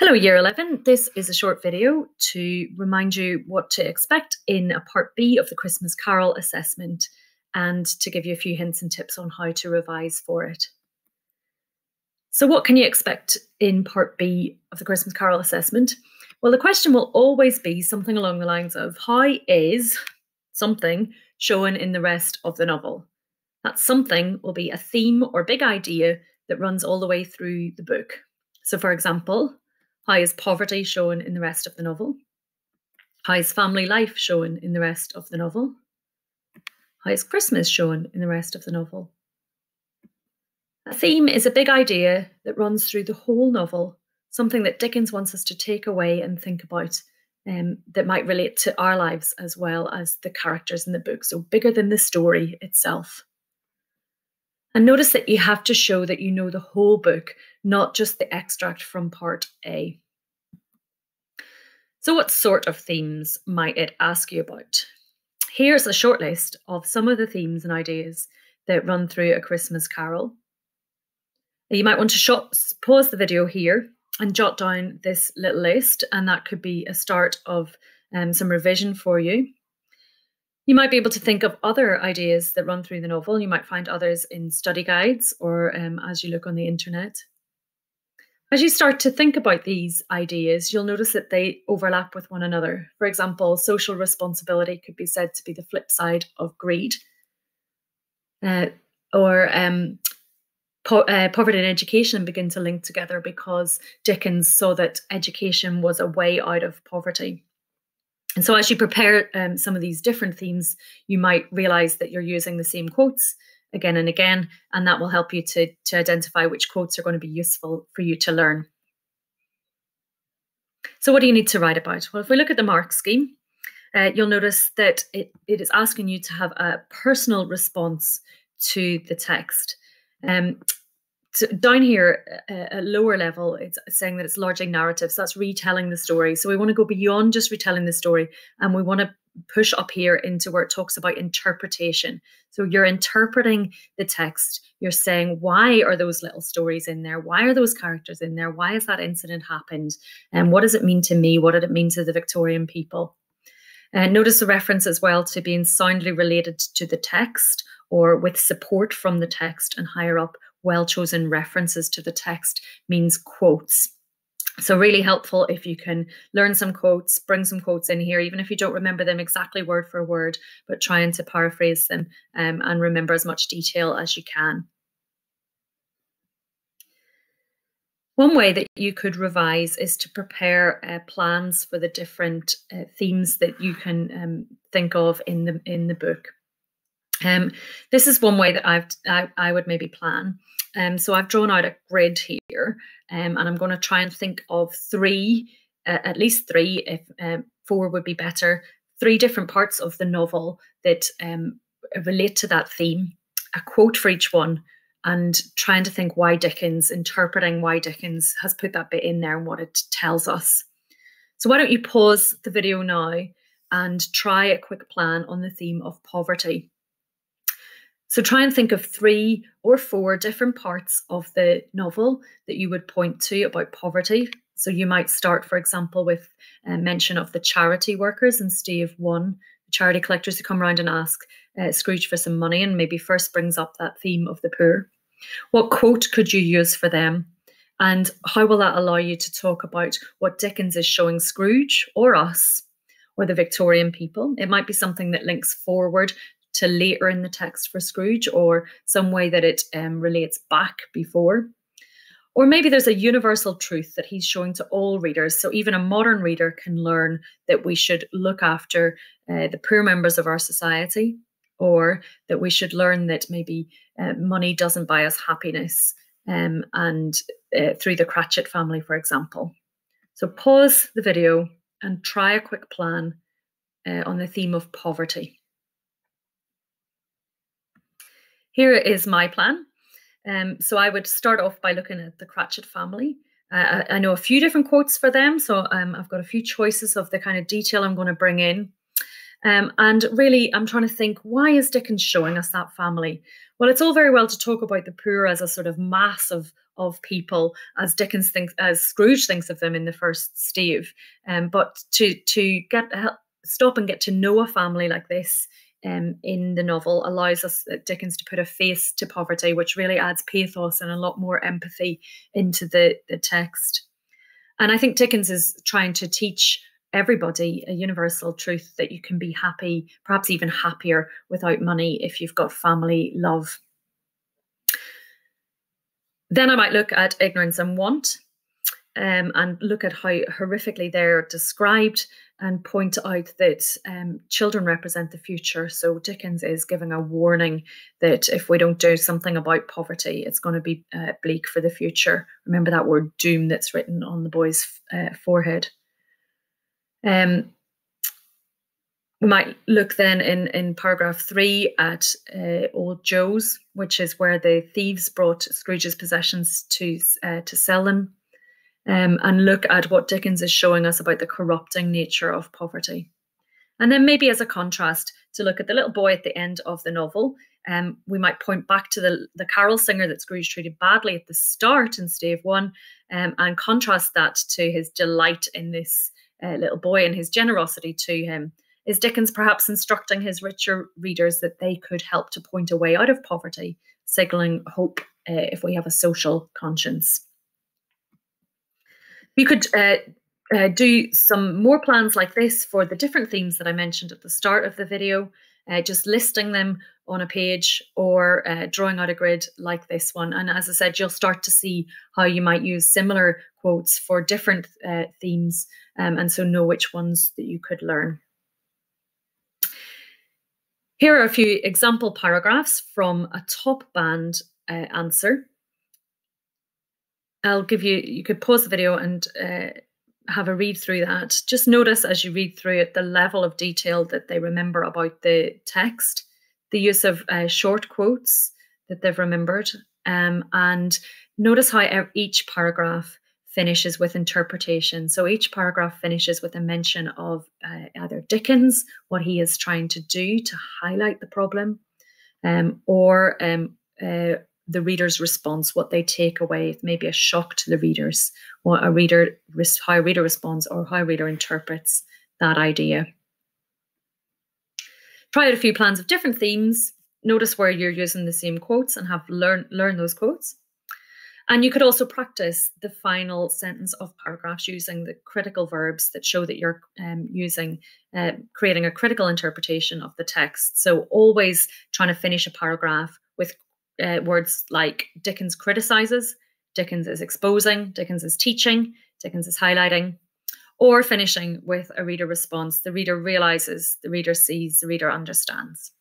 Hello, Year 11. This is a short video to remind you what to expect in a Part B of the Christmas Carol assessment and to give you a few hints and tips on how to revise for it. So, what can you expect in Part B of the Christmas Carol assessment? Well, the question will always be something along the lines of How is something shown in the rest of the novel? That something will be a theme or big idea that runs all the way through the book. So, for example, how is poverty shown in the rest of the novel? How is family life shown in the rest of the novel? How is Christmas shown in the rest of the novel? A theme is a big idea that runs through the whole novel, something that Dickens wants us to take away and think about um, that might relate to our lives as well as the characters in the book. So, bigger than the story itself. And notice that you have to show that you know the whole book, not just the extract from part A. So, what sort of themes might it ask you about? Here's a short list of some of the themes and ideas that run through A Christmas Carol. You might want to pause the video here and jot down this little list, and that could be a start of um, some revision for you. You might be able to think of other ideas that run through the novel. You might find others in study guides or um, as you look on the internet. As you start to think about these ideas, you'll notice that they overlap with one another. For example, social responsibility could be said to be the flip side of greed. Uh, or um, po uh, poverty and education begin to link together because Dickens saw that education was a way out of poverty. And so, as you prepare um, some of these different themes, you might realize that you're using the same quotes again and again, and that will help you to, to identify which quotes are going to be useful for you to learn. So, what do you need to write about? Well, if we look at the mark scheme, uh, you'll notice that it, it is asking you to have a personal response to the text. Um, so down here, a, a lower level, it's saying that it's largely narrative. So that's retelling the story. So we want to go beyond just retelling the story and we want to push up here into where it talks about interpretation. So you're interpreting the text. You're saying, why are those little stories in there? Why are those characters in there? Why has that incident happened? And what does it mean to me? What did it mean to the Victorian people? And notice the reference as well to being soundly related to the text or with support from the text and higher up well chosen references to the text means quotes. So, really helpful if you can learn some quotes, bring some quotes in here, even if you don't remember them exactly word for word, but trying to paraphrase them um, and remember as much detail as you can. One way that you could revise is to prepare uh, plans for the different uh, themes that you can um, think of in the in the book. Um, this is one way that I've I, I would maybe plan. Um, so I've drawn out a grid here, um, and I'm going to try and think of three, uh, at least three, if um, four would be better, three different parts of the novel that um, relate to that theme, a quote for each one, and trying to think why Dickens, interpreting why Dickens has put that bit in there and what it tells us. So why don't you pause the video now and try a quick plan on the theme of poverty. So try and think of three or four different parts of the novel that you would point to about poverty. So you might start, for example, with a mention of the charity workers in Stave 1, the charity collectors who come around and ask uh, Scrooge for some money and maybe first brings up that theme of the poor. What quote could you use for them? And how will that allow you to talk about what Dickens is showing Scrooge or us or the Victorian people? It might be something that links forward to later in the text for Scrooge or some way that it um, relates back before. Or maybe there's a universal truth that he's showing to all readers. So even a modern reader can learn that we should look after uh, the poor members of our society, or that we should learn that maybe uh, money doesn't buy us happiness, um, and uh, through the Cratchit family, for example. So pause the video and try a quick plan uh, on the theme of poverty. Here is my plan. Um, so I would start off by looking at the Cratchit family. Uh, I know a few different quotes for them, so um, I've got a few choices of the kind of detail I'm going to bring in. Um, and really, I'm trying to think why is Dickens showing us that family? Well, it's all very well to talk about the poor as a sort of mass of, of people as Dickens thinks, as Scrooge thinks of them in the first Stave. Um, but to to get stop and get to know a family like this um, in the novel allows us uh, Dickens to put a face to poverty, which really adds pathos and a lot more empathy into the the text. And I think Dickens is trying to teach everybody a universal truth that you can be happy, perhaps even happier without money if you've got family love. Then I might look at ignorance and want um, and look at how horrifically they're described and point out that um, children represent the future. So Dickens is giving a warning that if we don't do something about poverty, it's going to be uh, bleak for the future. Remember that word doom that's written on the boy's uh, forehead. Um, we might look then in, in paragraph three at uh, Old Joe's, which is where the thieves brought Scrooge's possessions to uh, to sell them um, and look at what Dickens is showing us about the corrupting nature of poverty. And then maybe as a contrast, to look at the little boy at the end of the novel, um, we might point back to the, the carol singer that Scrooge treated badly at the start in Stave 1 um, and contrast that to his delight in this uh, little boy and his generosity to him. Is Dickens perhaps instructing his richer readers that they could help to point a way out of poverty, signalling hope uh, if we have a social conscience? You could uh, uh, do some more plans like this for the different themes that I mentioned at the start of the video, uh, just listing them on a page or uh, drawing out a grid like this one. And as I said, you'll start to see how you might use similar quotes for different uh, themes um, and so know which ones that you could learn. Here are a few example paragraphs from a top band uh, answer. I'll give you, you could pause the video and uh, have a read through that. Just notice as you read through it the level of detail that they remember about the text, the use of uh, short quotes that they've remembered, um, and notice how each paragraph finishes with interpretation. So each paragraph finishes with a mention of uh, either Dickens, what he is trying to do to highlight the problem, um, or um, uh, the reader's response, what they take away, maybe a shock to the readers, what a reader, how a reader responds, or how a reader interprets that idea. Try out a few plans of different themes. Notice where you're using the same quotes and have learn learn those quotes. And you could also practice the final sentence of paragraphs using the critical verbs that show that you're um, using, uh, creating a critical interpretation of the text. So always trying to finish a paragraph with uh, words like Dickens criticizes, Dickens is exposing, Dickens is teaching, Dickens is highlighting, or finishing with a reader response. The reader realizes, the reader sees, the reader understands.